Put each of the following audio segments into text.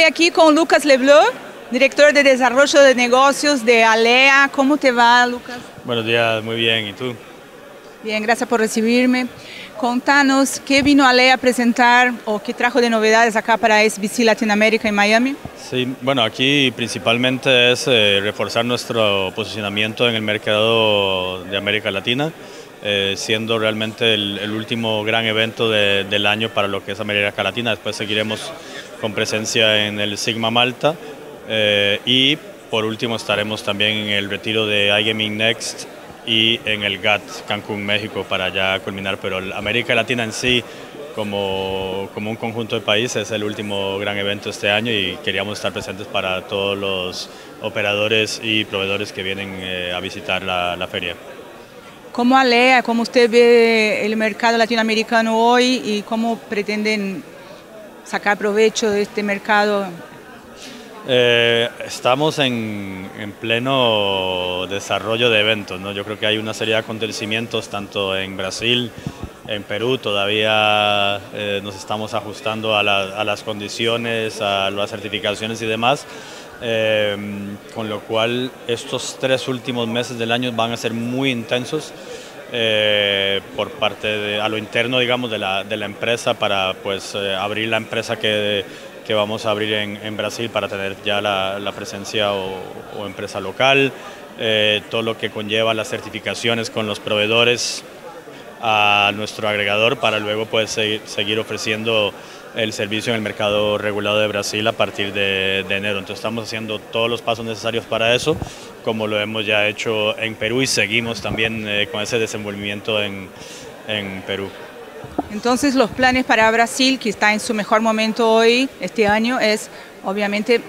Estoy aquí con Lucas Lebleu, director de Desarrollo de Negocios de Alea. ¿Cómo te va, Lucas? Buenos días, muy bien. ¿Y tú? Bien, gracias por recibirme. Contanos, ¿qué vino Alea a presentar o qué trajo de novedades acá para SBC Latinoamérica en Miami? Sí, bueno, aquí principalmente es eh, reforzar nuestro posicionamiento en el mercado de América Latina. Eh, siendo realmente el, último gran evento del año para lo que es América Latina. Después seguiremos con presencia en el Sigma Malta eh, y por último estaremos también en el retiro de iGaming Next y en el GAT Cancún, México para ya culminar, pero América Latina en sí como, como un conjunto de países es el último gran evento este año y queríamos estar presentes para todos los operadores y proveedores que vienen eh, a visitar la, la feria. ¿Cómo Alea, cómo usted ve el mercado latinoamericano hoy y cómo pretenden sacar provecho de este mercado? Eh, estamos en, pleno desarrollo de eventos, ¿no? yo creo que hay una serie de acontecimientos tanto en Brasil, en Perú, todavía eh, nos estamos ajustando a, las condiciones, a las certificaciones y demás. Eh, con lo cual estos tres últimos meses del año van a ser muy intensos eh, por parte de, a lo interno digamos de la, de la empresa para pues eh, abrir la empresa que, que, vamos a abrir en, en Brasil para tener ya la, la presencia o, o, empresa local, todo lo que conlleva las certificaciones con los proveedores a nuestro agregador para luego pues seguir, ofreciendo el servicio en el mercado regulado de Brasil a partir de, enero. Entonces estamos haciendo todos los pasos necesarios para eso, como lo hemos ya hecho en Perú y seguimos también eh, con ese desenvolvimiento en, en Perú. Entonces los planes para Brasil, que está en su mejor momento hoy, este año, es obviamente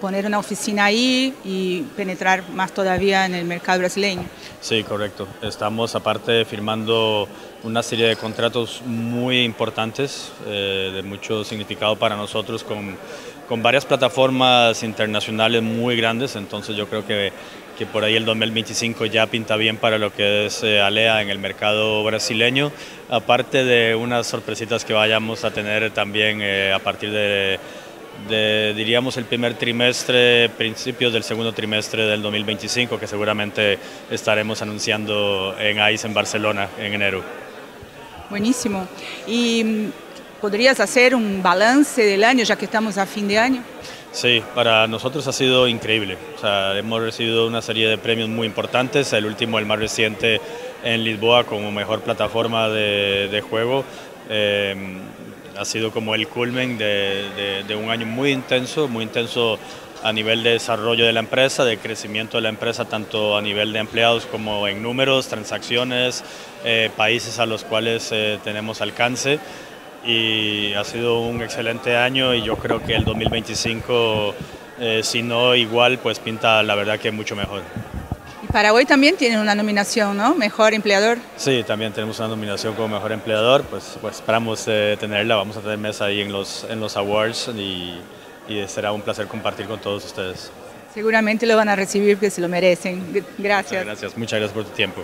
poner una oficina ahí y penetrar más todavía en el mercado brasileño. Sí, correcto. Estamos aparte firmando una serie de contratos muy importantes, eh, de mucho significado para nosotros, con, con, varias plataformas internacionales muy grandes, entonces yo creo que, que, por ahí el 2025 ya pinta bien para lo que es eh, Alea en el mercado brasileño, aparte de unas sorpresitas que vayamos a tener también eh, a partir de de, diríamos, el primer trimestre, principios del segundo trimestre del 2025, que seguramente estaremos anunciando en AIS en Barcelona en enero. Buenísimo. ¿Y podrías hacer un balance del año, ya que estamos a fin de año? Sí, para nosotros ha sido increíble. O sea, hemos recibido una serie de premios muy importantes, el último, el más reciente, en Lisboa como mejor plataforma de, juego. Eh, ha sido como el culmen de, un año muy intenso, muy intenso a nivel de desarrollo de la empresa, de crecimiento de la empresa, tanto a nivel de empleados como en números, transacciones, eh, países a los cuales eh, tenemos alcance. Y ha sido un excelente año y yo creo que el 2025, eh, si no igual, pues pinta la verdad que mucho mejor. Paraguay también tiene una nominación, ¿no? Mejor empleador. Sí, también tenemos una nominación como mejor empleador, pues, pues esperamos eh, tenerla, vamos a tener mesa ahí en los, en los awards y, y será un placer compartir con todos ustedes. Seguramente lo van a recibir porque se lo merecen. Gracias. Muchas gracias, muchas gracias por tu tiempo.